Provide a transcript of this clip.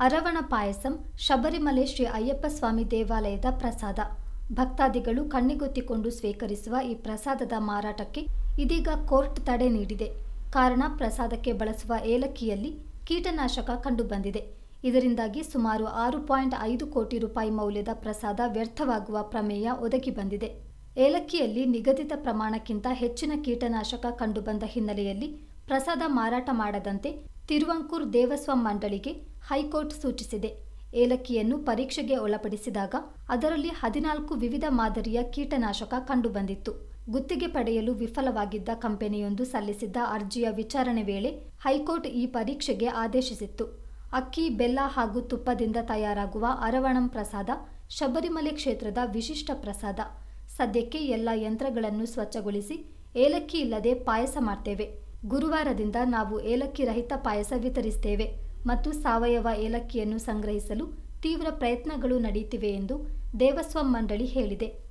ಅರವಣ ಪಾಯಸಂ, ಶಬರಿಮಲೆ ಶ್ರೀ ಅಯ್ಯಪ್ಪ ಸ್ವಾಮಿ ದೇವಾಲಯದ ಪ್ರಸಾದ. ಭಕ್ತಾದಿಗಳು ಕಣ್ಣಿಗೊತ್ತಿಕೊಂಡು ಸ್ವೀಕರಿಸುವ ಈ ಪ್ರಸಾದದ ಮಾರಾಟಕ್ಕೆ ಇದೀಗ ಕೋರ್ಟ್ ತಡೆ ನೀಡಿದೆ. ಕಾರಣ ಪ್ರಸಾದಕ್ಕೆ ಬಳಸುವ ಏಲಕ್ಕಿಯಲ್ಲಿ ಕೀಟನಾಶಕ ಕಂಡುಬಂದಿದೆ. ಇದರಿಂದಾಗಿ ಸುಮಾರು ಆರು ಪಾಯಿಂಟ್ ಐದು ಕೋಟಿ ರೂಪಾಯಿ ಮೌಲ್ಯದ ಪ್ರಸಾದ ವ್ಯರ್ಥವಾಗುವ ಪ್ರಮೇಯ ಒದಗಿ ಬಂದಿದೆ. ಏಲಕ್ಕಿಯಲ್ಲಿ ನಿಗದಿತ ಪ್ರಮಾಣಕ್ಕಿಂತ ಹೆಚ್ಚಿನ ಕೀಟನಾಶಕ ಕಂಡುಬಂದ ಹಿನ್ನೆಲೆಯಲ್ಲಿ ಪ್ರಸಾದ ಮಾರಾಟ ಮಾಡದಂತೆ ತಿರುವಂಕೂರ್ ದೇವಸ್ವಂ ಮಂಡಳಿಗೆ ಹೈಕೋರ್ಟ್ ಸೂಚಿಸಿದೆ. ಏಲಕ್ಕಿಯನ್ನು ಪರೀಕ್ಷೆಗೆ ಒಳಪಡಿಸಿದಾಗ ಅದರಲ್ಲಿ ಹದಿನಾಲ್ಕು ವಿವಿಧ ಮಾದರಿಯ ಕೀಟನಾಶಕ ಕಂಡುಬಂದಿತ್ತು. ಗುತ್ತಿಗೆ ಪಡೆಯಲು ವಿಫಲವಾಗಿದ್ದ ಕಂಪನಿಯೊಂದು ಸಲ್ಲಿಸಿದ್ದ ಅರ್ಜಿಯ ವಿಚಾರಣೆ ವೇಳೆ ಹೈಕೋರ್ಟ್ ಈ ಪರೀಕ್ಷೆಗೆ ಆದೇಶಿಸಿತ್ತು. ಅಕ್ಕಿ, ಬೆಲ್ಲ ಹಾಗೂ ತುಪ್ಪದಿಂದ ತಯಾರಾಗುವ ಅರವಣಂ ಪ್ರಸಾದ, ಶಬರಿಮಲೆ ಕ್ಷೇತ್ರದ ವಿಶಿಷ್ಟ ಪ್ರಸಾದ. ಸದ್ಯಕ್ಕೆ ಎಲ್ಲ ಯಂತ್ರಗಳನ್ನು ಸ್ವಚ್ಛಗೊಳಿಸಿ ಏಲಕ್ಕಿ ಇಲ್ಲದೆ ಪಾಯಸ ಮಾಡ್ತೇವೆ. ಗುರುವಾರದಿಂದ ನಾವು ಏಲಕ್ಕಿ ರಹಿತ ಪಾಯಸ ವಿತರಿಸ್ತೇವೆ ಮತ್ತು ಸಾವಯವ ಏಲಕ್ಕಿಯನ್ನು ಸಂಗ್ರಹಿಸಲು ತೀವ್ರ ಪ್ರಯತ್ನಗಳು ನಡೆಯುತ್ತಿವೆ ಎಂದು ದೇವಸ್ವಂ ಮಂಡಳಿ ಹೇಳಿದೆ.